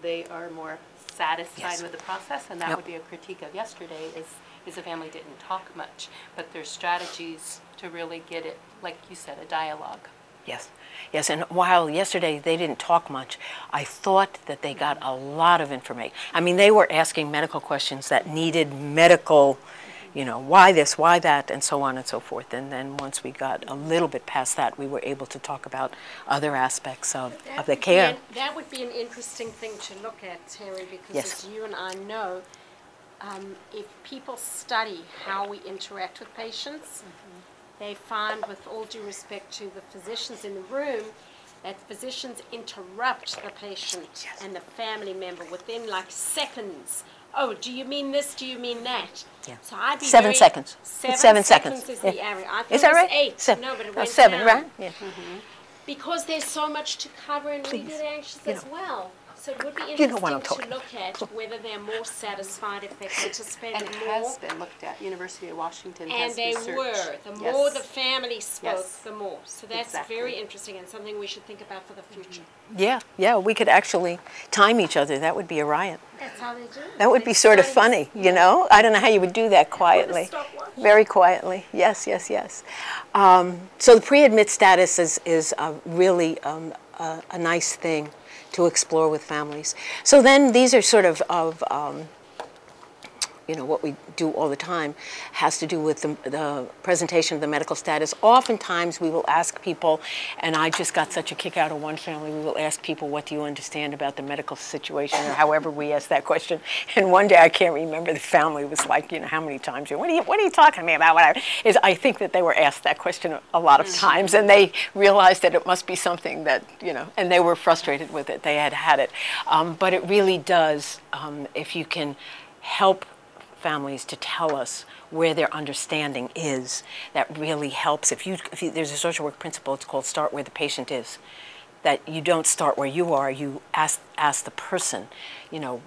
they are more satisfied Yes. with the process. And that Yep. would be a critique of yesterday is, is the family didn't talk much. But there's strategies to really get it, like you said, a dialogue. Yes, yes, and while yesterday they didn't talk much, I thought that they got a lot of information. I mean, they were asking medical questions that needed medical you know, why this, why that, and so on and so forth. And then once we got a little bit past that, we were able to talk about other aspects of, of the care. an- That would be an interesting thing to look at, Terry, because Yes. as you and I know, um, if people study how we interact with patients, they find, with all due respect to the physicians in the room, that physicians interrupt the patient and the family member within like seconds. Oh, do you mean this? Do you mean that? Yeah. So I'd be Seven very- seconds. Seven, seven seconds. seconds is Yeah. the area. I thought Is that right? eight. Seven. No, but it went Seven, down. right? Yeah. Mm-hmm. Because there's so much to cover and we get anxious you as know. well. So it would be You know what I'm interesting to talking look at whether they're more satisfied if they participated And it more. has been looked at. University of Washington And has they research. were. The Yes. more the family spoke, Yes. the more. So that's Exactly. very interesting and something we should think about for the future. Yeah, yeah, we could actually time each other. That would be a riot. That's how they do. That would They be sort of funny, you know? I don't know how you would do that quietly. Very quietly. Yes, yes, yes. Um, so the pre-admit status is, is uh, really um, a, a, nice thing to explore with families. So then these are sort of, of um, you know, what we do all the time has to do with the, the, presentation of the medical status. Oftentimes we will ask people, and I just got such a kick out of one family, we will ask people, what do you understand about the medical situation, or however we ask that question. And one day, I can't remember, the family was like, you know, how many times, what are you, what are you talking to me about? What I, is, I think that they were asked that question a lot of times, and they realized that it must be something that, you know, and they were frustrated with it. They had had it. Um, but it really does, um, if you can help families to tell us where their understanding is. That really helps. If you, if you, there's a social work principle, it's called start where the patient is. That you don't start where you are. You ask ask the person, you know,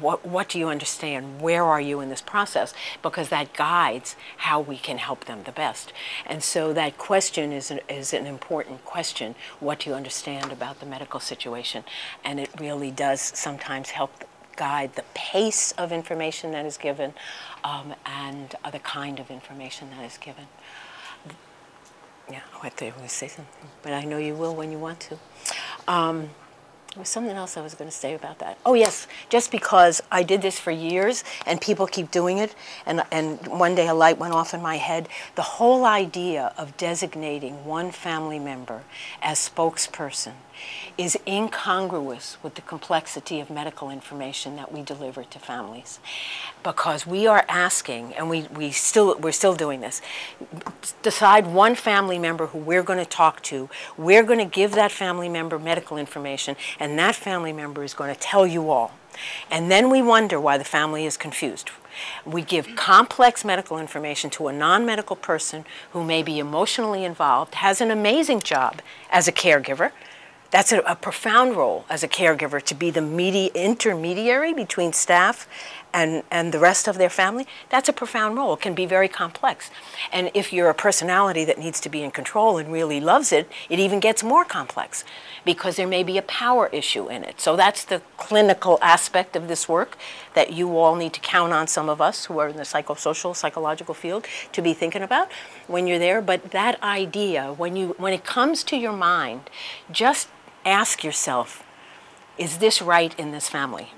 what what do you understand? Where are you in this process? Because that guides how we can help them the best. And so that question is an, is an important question. What do you understand about the medical situation? And it really does sometimes help guide the pace of information that is given um, and uh, the kind of information that is given. Yeah, I thought you were going to say something, but I know you will when you want to. Um, there was something else I was going to say about that. Oh, yes, just because I did this for years and people keep doing it, and, and one day a light went off in my head. The whole idea of designating one family member as spokesperson is incongruous with the complexity of medical information that we deliver to families. Because we are asking, and we, we still, we're still doing this, decide one family member who we're going to talk to, we're going to give that family member medical information, and that family member is going to tell you all. And then we wonder why the family is confused. We give complex medical information to a non-medical person who may be emotionally involved, has an amazing job as a caregiver, that's a, a, profound role as a caregiver to be the medi- intermediary between staff and, and the rest of their family. That's a profound role. It can be very complex. And if you're a personality that needs to be in control and really loves it, it even gets more complex because there may be a power issue in it. So that's the clinical aspect of this work that you all need to count on some of us who are in the psychosocial, psychological field to be thinking about when you're there. But that idea, when, you, when it comes to your mind, just ask yourself, is this right in this family?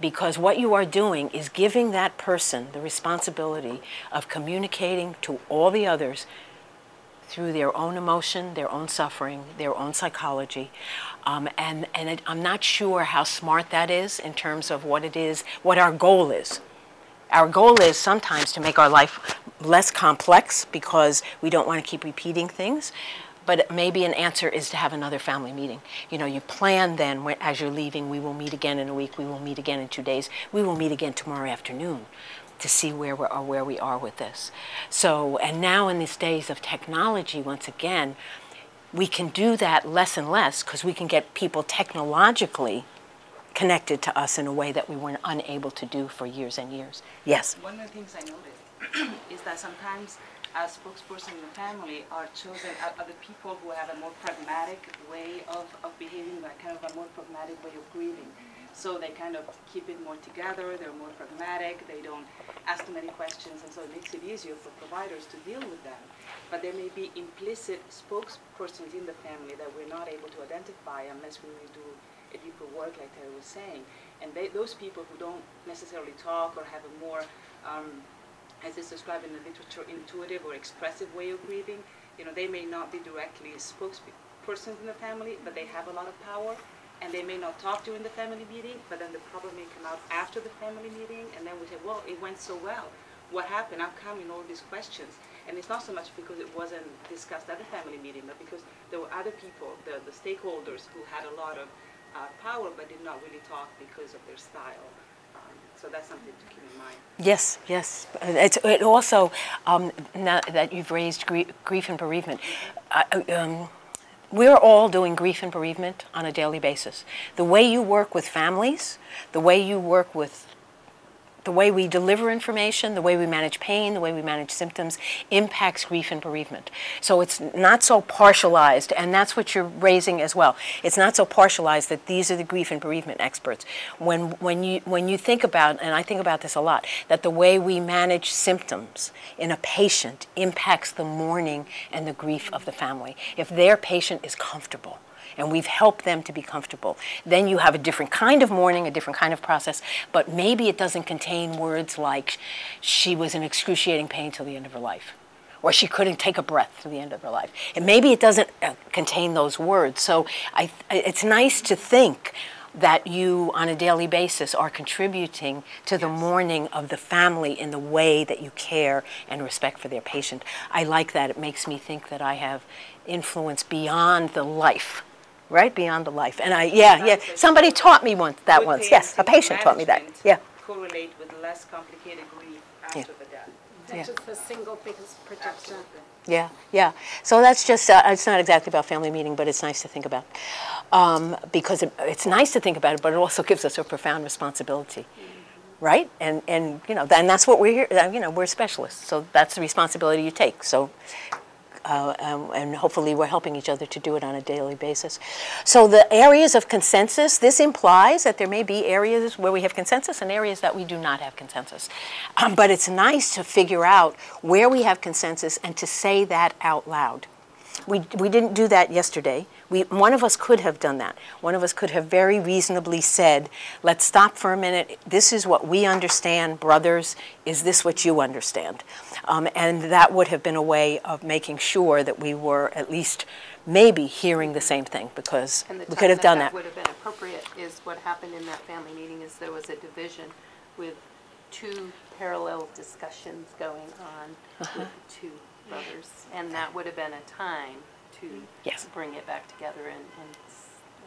Because what you are doing is giving that person the responsibility of communicating to all the others through their own emotion, their own suffering, their own psychology. Um, and and it, I'm not sure how smart that is in terms of what it is, what our goal is. Our goal is sometimes to make our life less complex because we don't want to keep repeating things but maybe an answer is to have another family meeting. You know, you plan then as you're leaving, we will meet again in a week, we will meet again in two days, we will meet again tomorrow afternoon to see where we are, uh, where we are with this. So, and now in these days of technology, once again, we can do that less and less because we can get people technologically connected to us in a way that we weren't unable to do for years and years. Yes? One of the things I noticed is that sometimes as spokesperson in the family are chosen are the people who have a more pragmatic way of, of behaving, like kind of a more pragmatic way of grieving. So they kind of keep it more together, they're more pragmatic, they don't ask too many questions, and so it makes it easier for providers to deal with them. But there may be implicit spokespersons in the family that we're not able to identify unless we really do a deeper work, like Terry was saying. And they, those people who don't necessarily talk or have a more um, as is described in the literature, intuitive or expressive way of grieving. You know, they may not be directly spokespersons in the family, but they have a lot of power, and they may not talk during the family meeting, but then the problem may come out after the family meeting, and then we say, well, it went so well. What happened? How come? Know, all these questions. And it's not so much because it wasn't discussed at the family meeting, but because there were other people, the, the stakeholders, who had a lot of uh, power but did not really talk because of their style. So that's something to keep in mind. Yes, yes. It's, it also, um, now that you've raised grief, grief and bereavement, um, we're all doing grief and bereavement on a daily basis. The way you work with families, the way you work with the way we deliver information, the way we manage pain, the way we manage symptoms impacts grief and bereavement. So it's not so partialized, and that's what you're raising as well. It's not so partialized that these are the grief and bereavement experts. When, when, you, when you think about, and I think about this a lot, that the way we manage symptoms in a patient impacts the mourning and the grief of the family. If their patient is comfortable, and we've helped them to be comfortable. Then you have a different kind of mourning, a different kind of process, but maybe it doesn't contain words like she was in excruciating pain till the end of her life or she couldn't take a breath to the end of her life. And maybe it doesn't uh, contain those words. So I, it's nice to think that you, on a daily basis, are contributing to the mourning of the family in the way that you care and respect for their patient. I like that. It makes me think that I have influence beyond the life right beyond the life. And I, yeah, yeah, somebody taught me once that once. Yes, a patient taught me that. Yeah. Correlate with less complicated grief after Yeah. the death. That's just the single biggest predictor. Yeah, yeah. So that's just, uh, it's not exactly about family meeting, but it's nice to think about. Um, because it, it's nice to think about it, but it also gives us a profound responsibility. Right? And, and, you know, and that's what we're here, uh, you know, we're specialists. So that's the responsibility you take. So uh, um, and hopefully we're helping each other to do it on a daily basis. So the areas of consensus, this implies that there may be areas where we have consensus and areas that we do not have consensus. Um, but it's nice to figure out where we have consensus and to say that out loud. We, we didn't do that yesterday. We, one of us could have done that. One of us could have very reasonably said, let's stop for a minute. This is what we understand, brothers. Is this what you understand? Um, and that would have been a way of making sure that we were at least maybe hearing the same thing because we could have that done that that. would have been appropriate is what happened in that family meeting is there was a division with two parallel discussions going on Uh-huh. with the two brothers. And that would have been a time to Yes. bring it back together and, and,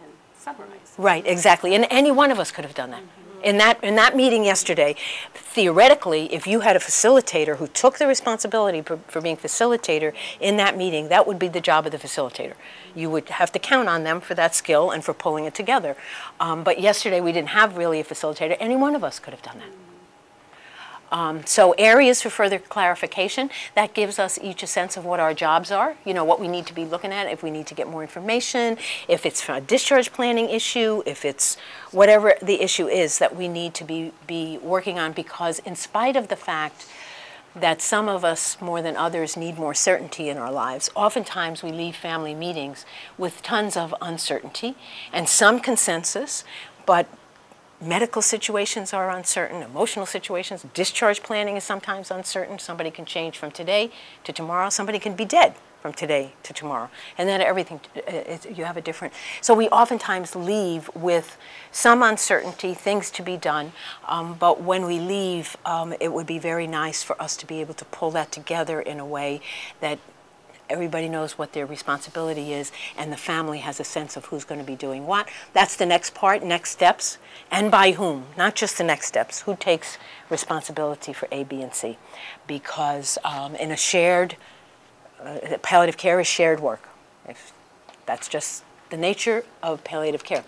and summarize. Right, exactly. And any one of us could have done that. In that, in that meeting yesterday, theoretically, if you had a facilitator who took the responsibility for, for being facilitator in that meeting, that would be the job of the facilitator. You would have to count on them for that skill and for pulling it together. Um, but yesterday, we didn't have really a facilitator. Any one of us could have done that. Um, so areas for further clarification, that gives us each a sense of what our jobs are, you know, what we need to be looking at, if we need to get more information, if it's a discharge planning issue, if it's whatever the issue is that we need to be, be working on because in spite of the fact that some of us more than others need more certainty in our lives. Oftentimes we leave family meetings with tons of uncertainty and some consensus, but medical situations are uncertain, emotional situations, discharge planning is sometimes uncertain. Somebody can change from today to tomorrow. Somebody can be dead from today to tomorrow. And then everything, uh, you have a different. So we oftentimes leave with some uncertainty, things to be done. Um, but when we leave, um, it would be very nice for us to be able to pull that together in a way that everybody knows what their responsibility is and the family has a sense of who's going to be doing what. That's the next part next steps. And by whom not just the next steps. Who takes responsibility for a b and c? Because um, in a shared uh, palliative care is shared work. If- that's just the nature of palliative care.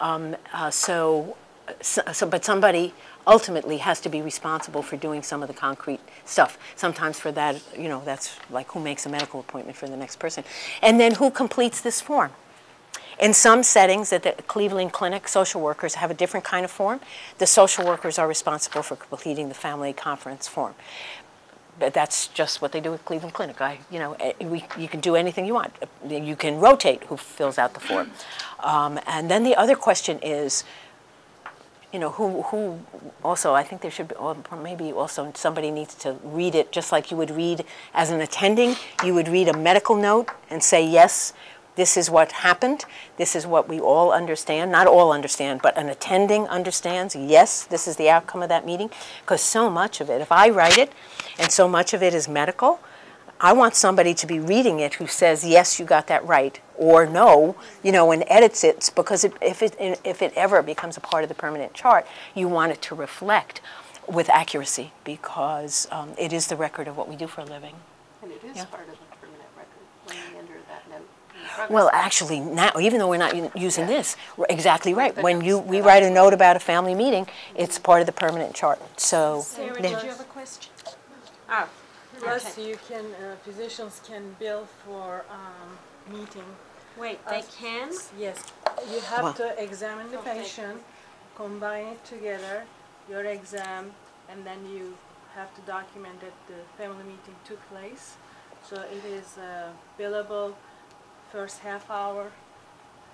Um, uh, so, so, so but somebody ultimately has to be responsible for doing some of the concrete stuff. Sometimes for that, you know, that's like who makes a medical appointment for the next person. And then who completes this form? In some settings at the Cleveland Clinic, social workers have a different kind of form. The social workers are responsible for completing the family conference form. But that's just what they do at Cleveland Clinic. I, you know, eh, we, you can do anything you want. You can rotate who fills out the form. Um, and then the other question is, you know, who, who also, I think there should be, or maybe also somebody needs to read it just like you would read as an attending. You would read a medical note and say, yes, this is what happened. This is what we all understand. Not all understand, but an attending understands, yes, this is the outcome of that meeting. Because so much of it, if I write it and so much of it is medical, I want somebody to be reading it who says, yes, you got that right, or no, you know, and edits it, because it, if, it, if it ever becomes a part of the permanent chart, you want it to reflect with accuracy, because um, it is the record of what we do for a living. And it is Yeah. part of the permanent record when we enter that note. Well, actually, now, even though we're not u- using this, exactly right. When you, we write a note about a family meeting, it's part of the permanent chart, so. Sarah, did you have a question? Oh, Plus, Okay. you can, uh, physicians can bill for um, meeting. wait, they can? Yes, you Wow. have to examine the Okay. patient, combine it together, your exam, and then you have to document that the family meeting took place. So it is uh, billable first half hour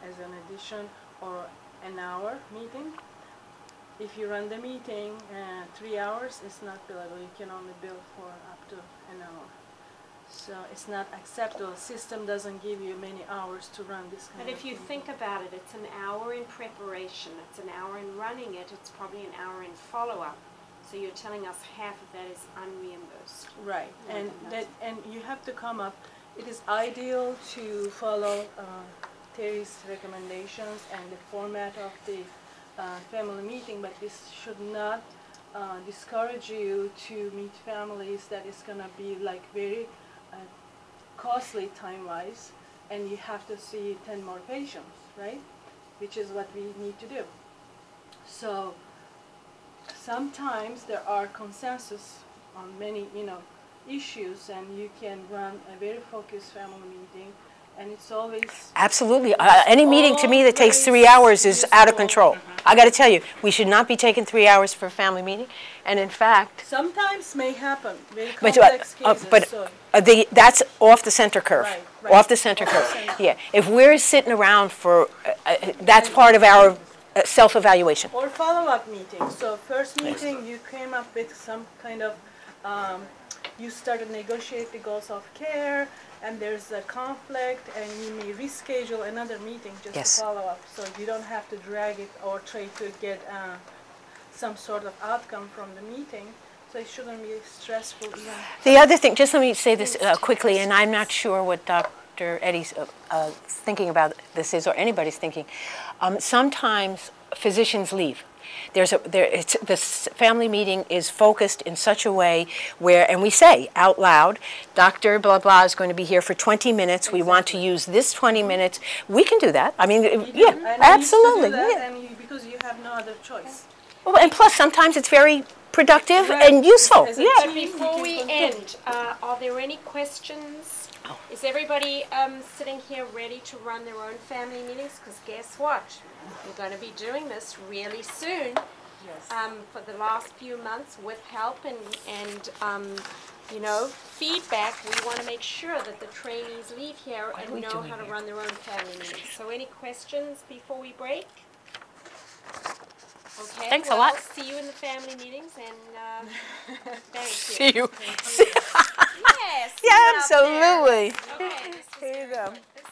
as an addition or an hour meeting. If you run the meeting uh, three hours, it's not billable. You can only bill for up to an hour. So it's not acceptable. System doesn't give you many hours to run this kind But if you think about it, it's an hour in preparation, it's an hour in running it, it's probably an hour in follow-up. So you're telling us half of that is unreimbursed. Right, and that, and you have to come up, it is ideal to follow uh, Terry's recommendations and the format of the uh, family meeting, but this should not uh, discourage you to meet families that is gonna be like very uh, costly time-wise, and you have to see ten more patients, right? Which is what we need to do. So, sometimes there are consensus on many, you know, issues, and you can run a very focused family meeting, and it's always Absolutely. Uh, Any meeting to me that takes three hours is out of control. I got to tell you, we should not be taking three hours for a family meeting. And in fact, sometimes may happen, very but, uh, complex uh, cases, but so. uh, the, that's off the center curve. Right, right. Off the center Off the curve. center. Yeah. If we're sitting around for, uh, uh, that's part of our uh, self-evaluation. Or follow-up meeting. So first meeting, you came up with some kind of, um, you started negotiate the goals of care, and there's a conflict, and you may reschedule another meeting just Yes. to follow up. So you don't have to drag it or try to get uh, some sort of outcome from the meeting. So it shouldn't be stressful even. The other thing, just let me say this uh, quickly, and I'm not sure what Dr. Eddie's uh, uh, thinking about this is, or anybody's thinking. Um, Sometimes physicians leave. There's a, there, it's, this family meeting is focused in such a way where, and we say out loud, Dr. blah blah is going to be here for 20 minutes. We want to use this 20 minutes. We can do that. I mean, You yeah, and you used to do absolutely. that, yeah. and you- Because you have no other choice. Well, and plus, sometimes it's very productive Right. and useful. Yeah. team, Before can we end, uh, are there any questions? Oh. Is everybody um, sitting here ready to run their own family meetings? Because guess what? We're going to be doing this really soon. Yes. um, for the last few months with help and, and um, you know, feedback, we want to make sure that the trainees leave here are and know how to here? run their own family meetings. So any questions before we break? Okay, Thanks a lot. see you in the family meetings and um, thank you. See you. Yes. Yeah, absolutely. Okay, this is Here you go. good.